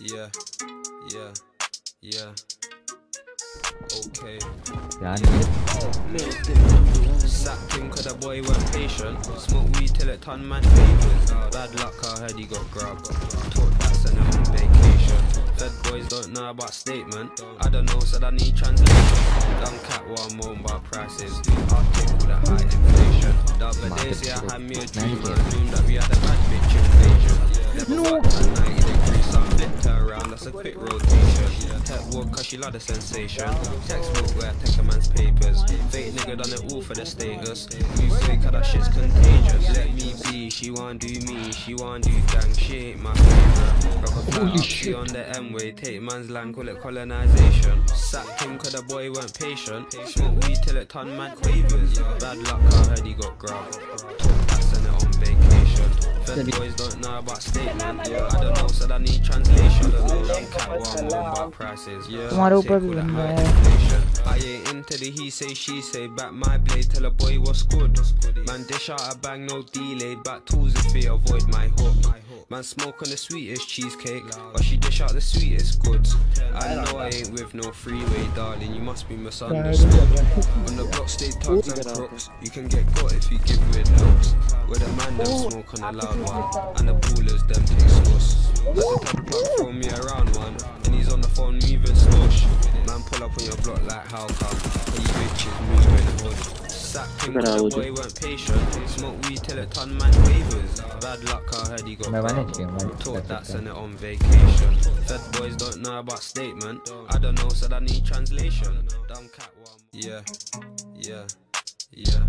Yeah, yeah, yeah. Okay. Yani Sacked him cause the boy weren't patient. Smoke weed till it turned man favors. Oh, bad luck, I heard he got grabbed. Taught that sent him on vacation. Fed boys don't know about statement. I don't know, said I need translation. Dumb cat one moan about prices. I'll take all the high inflation. The other day, say I had me a dream. I dreamed that we had a bad bitch invasion. Never got quick rotation. Tech walk cause she love the sensation. Textbook where I take a man's papers. Fake nigga done it all for the status. You fake cause that shit's contagious. Let me be, she want do me, she want do gang, she ain't my favorite. She on the M way, take man's land, call it colonization. Sacked him cause the boy weren't patient. Smoke weed till it turned man quavers. Bad luck, I heard he got grabbed. Sent it on vacation Fed boys don't know about statement. Yeah, I don't know, said I need translation. Young cat one more about prices. Yeah, तुम्हारे take ऊपर all भी the बंदा high है inflation. I ain't into the he say she say. Back my blade, tell a boy what's good. Man dish out a bang, no delay. Back tools if they avoid my hook. Man smoke on the sweetest cheesecake, but she dish out the sweetest goods. I know I ain't with no freeway, darling. You must be misunderstood. On the block stay tugs and crooks. You can get got if you give weird looks. man, them smoke on the loud one. And the ballers, them take sauce. The me around one. And he's on the phone, moving. Man, pull up on your block like how come? You bitches, moving? Hood that boy weren't patient. Smoke weed till man Bad luck I heard he got Taught that sent it on vacation. Fed boys don't know about statement. I don't know said I need translation. Dumb cat one. Yeah, yeah, yeah.